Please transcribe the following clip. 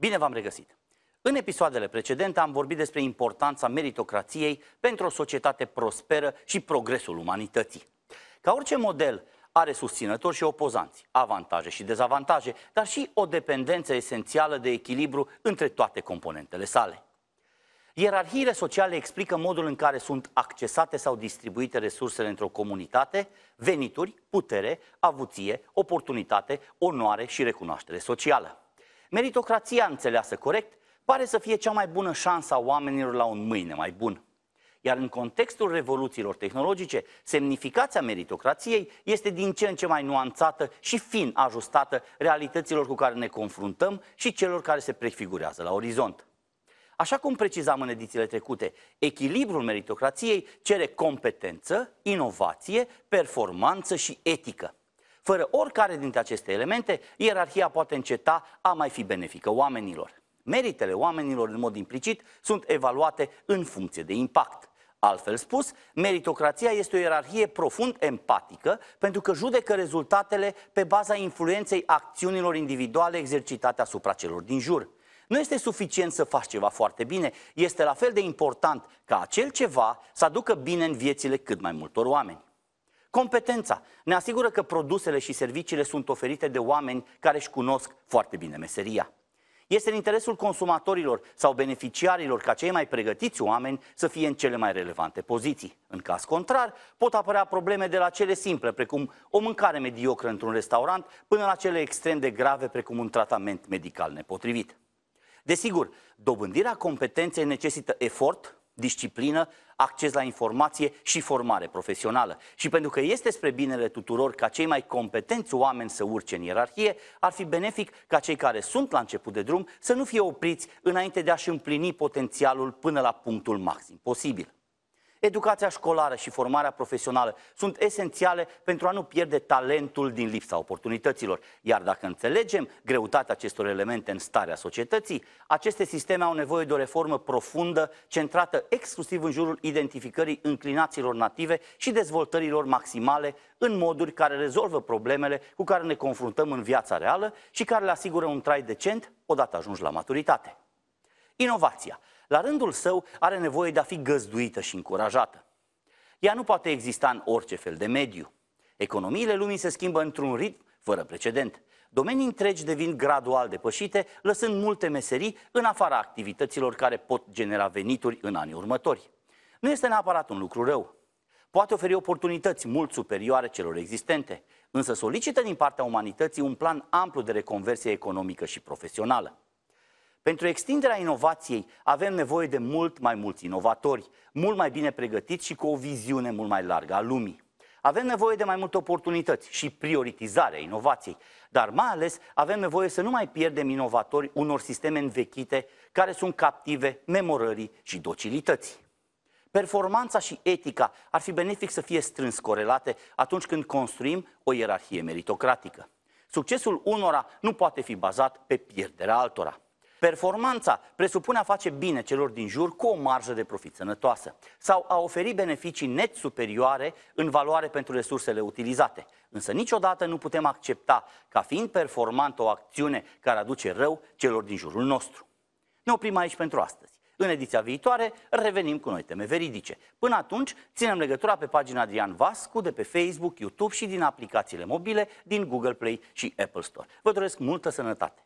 Bine v-am regăsit! În episoadele precedente am vorbit despre importanța meritocrației pentru o societate prosperă și progresul umanității. Ca orice model, are susținători și opozanți, avantaje și dezavantaje, dar și o dependență esențială de echilibru între toate componentele sale. Ierarhiile sociale explică modul în care sunt accesate sau distribuite resursele într-o comunitate, venituri, putere, avuție, oportunitate, onoare și recunoaștere socială. Meritocrația înțeleasă corect pare să fie cea mai bună șansă a oamenilor la un mâine mai bun. Iar în contextul revoluțiilor tehnologice, semnificația meritocrației este din ce în ce mai nuanțată și fin ajustată realităților cu care ne confruntăm și celor care se prefigurează la orizont. Așa cum precizam în edițiile trecute, echilibrul meritocrației cere competență, inovație, performanță și etică. Fără oricare dintre aceste elemente, ierarhia poate înceta a mai fi benefică oamenilor. Meritele oamenilor, în mod implicit, sunt evaluate în funcție de impact. Altfel spus, meritocrația este o ierarhie profund empatică pentru că judecă rezultatele pe baza influenței acțiunilor individuale exercitate asupra celor din jur. Nu este suficient să faci ceva foarte bine, este la fel de important ca acel ceva să aducă bine în viețile cât mai multor oameni. Competența ne asigură că produsele și serviciile sunt oferite de oameni care își cunosc foarte bine meseria. Este în interesul consumatorilor sau beneficiarilor ca cei mai pregătiți oameni să fie în cele mai relevante poziții. În caz contrar, pot apărea probleme de la cele simple, precum o mâncare mediocră într-un restaurant, până la cele extrem de grave, precum un tratament medical nepotrivit. Desigur, dobândirea competenței necesită efort, disciplină, acces la informație și formare profesională. Și pentru că este spre binele tuturor ca cei mai competenți oameni să urce în ierarhie, ar fi benefic ca cei care sunt la început de drum să nu fie opriți înainte de a-și împlini potențialul până la punctul maxim posibil. Educația școlară și formarea profesională sunt esențiale pentru a nu pierde talentul din lipsa oportunităților. Iar dacă înțelegem greutatea acestor elemente în starea societății, aceste sisteme au nevoie de o reformă profundă, centrată exclusiv în jurul identificării înclinațiilor native și dezvoltărilor maximale în moduri care rezolvă problemele cu care ne confruntăm în viața reală și care le asigură un trai decent odată ajungi la maturitate. Inovația la rândul său are nevoie de a fi găzduită și încurajată. Ea nu poate exista în orice fel de mediu. Economiile lumii se schimbă într-un ritm fără precedent. Domenii întregi devin gradual depășite, lăsând multe meserii în afara activităților care pot genera venituri în anii următori. Nu este neapărat un lucru rău. Poate oferi oportunități mult superioare celor existente, însă solicită din partea umanității un plan amplu de reconversie economică și profesională. Pentru extinderea inovației avem nevoie de mult mai mulți inovatori, mult mai bine pregătiți și cu o viziune mult mai largă a lumii. Avem nevoie de mai multe oportunități și prioritizarea inovației, dar mai ales avem nevoie să nu mai pierdem inovatori unor sisteme învechite care sunt captive memorării și docilității. Performanța și etica ar fi benefic să fie strâns corelate atunci când construim o ierarhie meritocratică. Succesul unora nu poate fi bazat pe pierderea altora. Performanța presupune a face bine celor din jur cu o marjă de profit sănătoasă sau a oferi beneficii net superioare în valoare pentru resursele utilizate. Însă niciodată nu putem accepta ca fiind performantă o acțiune care aduce rău celor din jurul nostru. Ne oprim aici pentru astăzi. În ediția viitoare revenim cu noi teme veridice. Până atunci, ținem legătura pe pagina Adrian Vascu de pe Facebook, YouTube și din aplicațiile mobile din Google Play și Apple Store. Vă doresc multă sănătate!